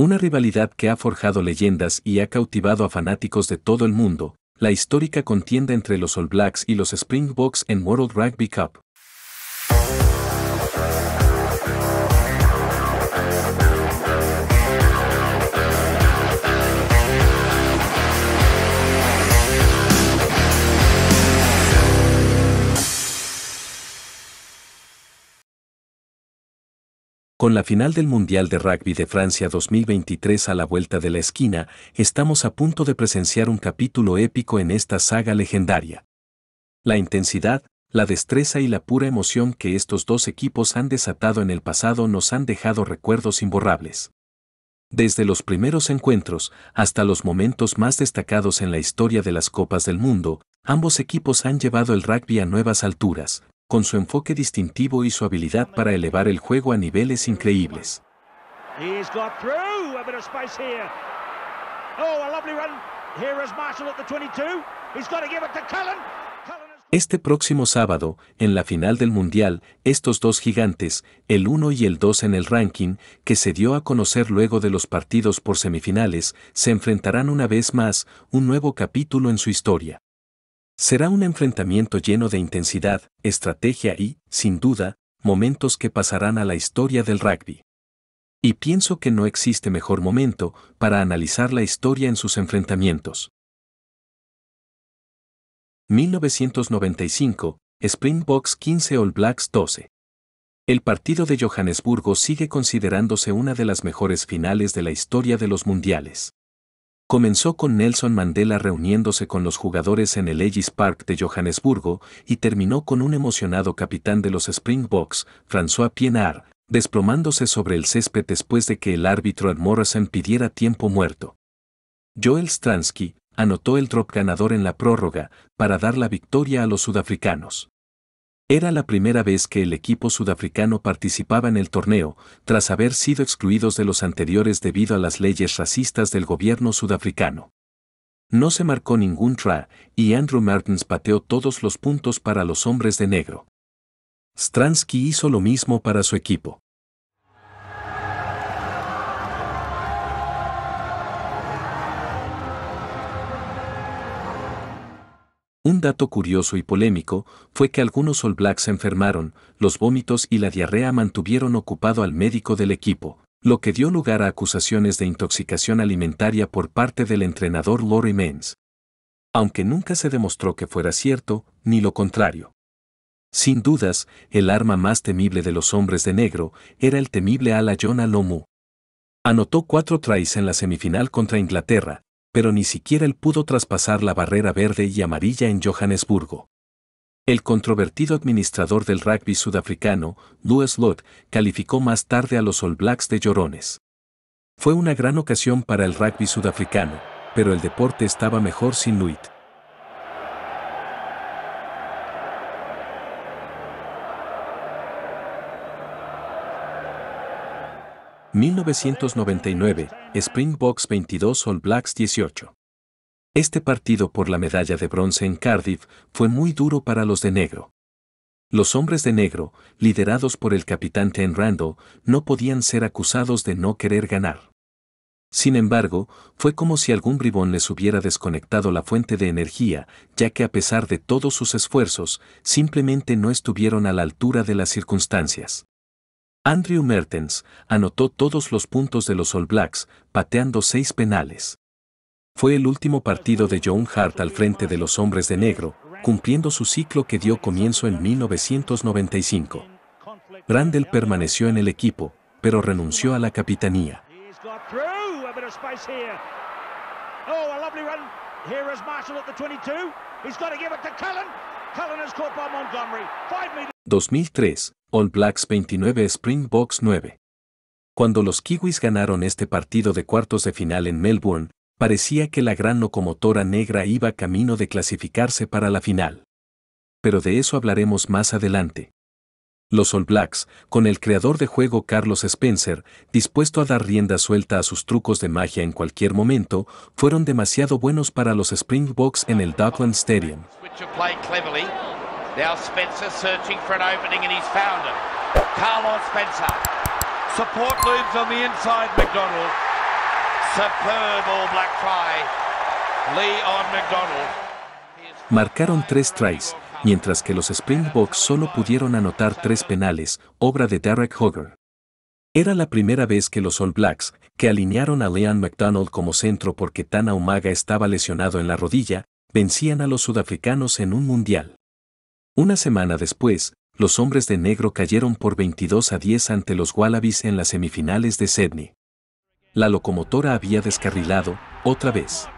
Una rivalidad que ha forjado leyendas y ha cautivado a fanáticos de todo el mundo, la histórica contienda entre los All Blacks y los Springboks en World Rugby Cup. Con la final del Mundial de Rugby de Francia 2023 a la vuelta de la esquina, estamos a punto de presenciar un capítulo épico en esta saga legendaria. La intensidad, la destreza y la pura emoción que estos dos equipos han desatado en el pasado nos han dejado recuerdos imborrables. Desde los primeros encuentros hasta los momentos más destacados en la historia de las Copas del Mundo, ambos equipos han llevado el rugby a nuevas alturas, con su enfoque distintivo y su habilidad para elevar el juego a niveles increíbles. Este próximo sábado, en la final del Mundial, estos dos gigantes, el 1 y el 2 en el ranking, que se dio a conocer luego de los partidos por semifinales, se enfrentarán una vez más, un nuevo capítulo en su historia. Será un enfrentamiento lleno de intensidad, estrategia y, sin duda, momentos que pasarán a la historia del rugby. Y pienso que no existe mejor momento para analizar la historia en sus enfrentamientos. 1995, Springboks 15 All Blacks 12. El partido de Johannesburgo sigue considerándose una de las mejores finales de la historia de los mundiales. Comenzó con Nelson Mandela reuniéndose con los jugadores en el Ellis Park de Johannesburgo y terminó con un emocionado capitán de los Springboks, François Pienaar, desplomándose sobre el césped después de que el árbitro Ed Morrison pidiera tiempo muerto. Joel Stransky anotó el drop ganador en la prórroga para dar la victoria a los sudafricanos. Era la primera vez que el equipo sudafricano participaba en el torneo, tras haber sido excluidos de los anteriores debido a las leyes racistas del gobierno sudafricano. No se marcó ningún tra, y Andrew Martins pateó todos los puntos para los hombres de negro. Stransky hizo lo mismo para su equipo. Un dato curioso y polémico fue que algunos All Blacks se enfermaron, los vómitos y la diarrea mantuvieron ocupado al médico del equipo, lo que dio lugar a acusaciones de intoxicación alimentaria por parte del entrenador Laurie Mains. Aunque nunca se demostró que fuera cierto, ni lo contrario. Sin dudas, el arma más temible de los hombres de negro era el temible ala Jonah Lomu. Anotó cuatro tries en la semifinal contra Inglaterra, pero ni siquiera él pudo traspasar la barrera verde y amarilla en Johannesburgo. El controvertido administrador del rugby sudafricano, Louis Lott, calificó más tarde a los All Blacks de llorones. Fue una gran ocasión para el rugby sudafricano, pero el deporte estaba mejor sin Luit. 1999, Springboks 22 All Blacks 18. Este partido por la medalla de bronce en Cardiff fue muy duro para los de negro. Los hombres de negro, liderados por el capitán Ten Randall, no podían ser acusados de no querer ganar. Sin embargo, fue como si algún bribón les hubiera desconectado la fuente de energía, ya que a pesar de todos sus esfuerzos, simplemente no estuvieron a la altura de las circunstancias. Andrew Mertens anotó todos los puntos de los All Blacks, pateando seis penales. Fue el último partido de John Hart al frente de los hombres de negro, cumpliendo su ciclo que dio comienzo en 1995. Brandel permaneció en el equipo, pero renunció a la capitanía. Oh, 2003, All Blacks 29 Springboks 9. Cuando los Kiwis ganaron este partido de cuartos de final en Melbourne, parecía que la gran locomotora negra iba camino de clasificarse para la final. Pero de eso hablaremos más adelante. Los All Blacks, con el creador de juego Carlos Spencer, dispuesto a dar rienda suelta a sus trucos de magia en cualquier momento, fueron demasiado buenos para los Springboks en el Dockland Stadium. Now Spencer searching for an opening and he's found it. Carlos Spencer. Support looms on the inside, McDonald. Superb All Black try. Leon McDonald. Marcaron tres tries, mientras que los Springboks solo pudieron anotar tres penales, obra de Derek Hogger. Era la primera vez que los All Blacks, que alinearon a Leon McDonald como centro porque Tana Umaga estaba lesionado en la rodilla, vencían a los sudafricanos en un mundial. Una semana después, los hombres de negro cayeron por 22 a 10 ante los Wallabies en las semifinales de Sydney. La locomotora había descarrilado, otra vez.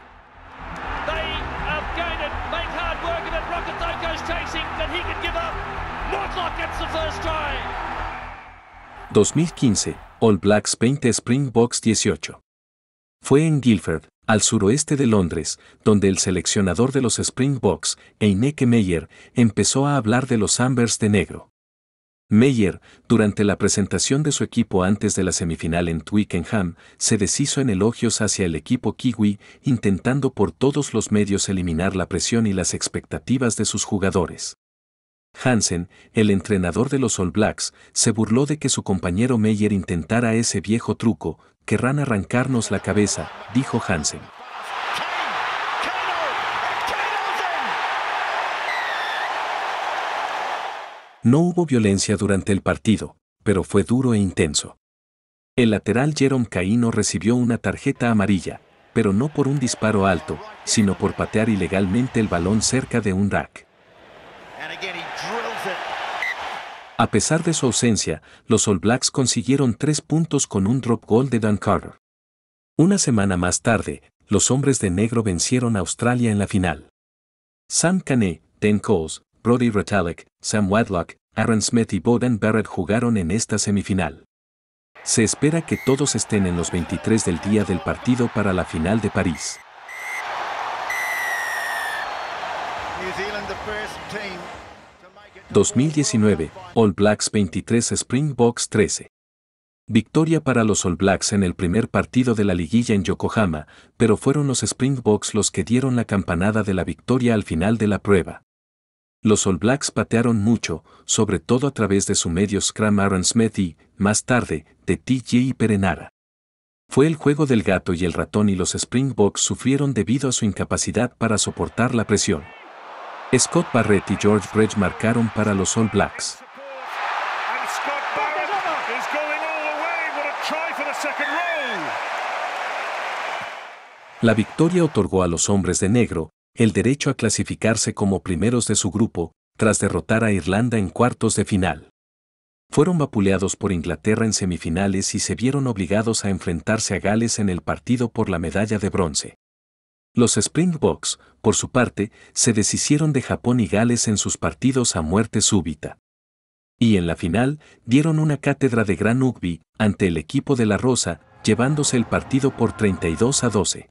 2015, All Blacks 20 Springboks 18. Fue en Guildford, al suroeste de Londres, donde el seleccionador de los Springboks, Eineke Meyer, empezó a hablar de los Ambers de negro. Meyer, durante la presentación de su equipo antes de la semifinal en Twickenham, se deshizo en elogios hacia el equipo kiwi, intentando por todos los medios eliminar la presión y las expectativas de sus jugadores. Hansen, el entrenador de los All Blacks, se burló de que su compañero Meyer intentara ese viejo truco, querrán arrancarnos la cabeza, dijo Hansen. No hubo violencia durante el partido, pero fue duro e intenso. El lateral Jerome Caíno recibió una tarjeta amarilla, pero no por un disparo alto, sino por patear ilegalmente el balón cerca de un rack. A pesar de su ausencia, los All Blacks consiguieron tres puntos con un drop goal de Dan Carter. Una semana más tarde, los hombres de negro vencieron a Australia en la final. Sam Cane, Dan Coles, Brody Retallick, Sam Wadlock, Aaron Smith y Bowden Barrett jugaron en esta semifinal. Se espera que todos estén en los 23 del día del partido para la final de París. 2019, All Blacks 23 Springboks 13. Victoria para los All Blacks en el primer partido de la liguilla en Yokohama, pero fueron los Springboks los que dieron la campanada de la victoria al final de la prueba. Los All Blacks patearon mucho, sobre todo a través de su medio scrum Aaron Smith y, más tarde, de TJ Perenara. Fue el juego del gato y el ratón y los Springboks sufrieron debido a su incapacidad para soportar la presión. Scott Barrett y George Bridge marcaron para los All Blacks. La victoria otorgó a los hombres de negro el derecho a clasificarse como primeros de su grupo, tras derrotar a Irlanda en cuartos de final. Fueron vapuleados por Inglaterra en semifinales y se vieron obligados a enfrentarse a Gales en el partido por la medalla de bronce. Los Springboks, por su parte, se deshicieron de Japón y Gales en sus partidos a muerte súbita. Y en la final, dieron una cátedra de gran rugby ante el equipo de la Rosa, llevándose el partido por 32 a 12.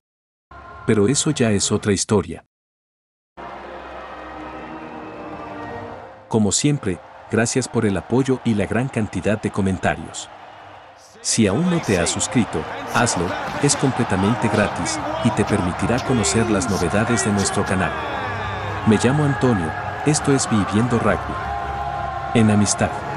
Pero eso ya es otra historia. Como siempre, gracias por el apoyo y la gran cantidad de comentarios. Si aún no te has suscrito, hazlo, es completamente gratis y te permitirá conocer las novedades de nuestro canal. Me llamo Antonio, esto es Viviendo Rugby. En amistad.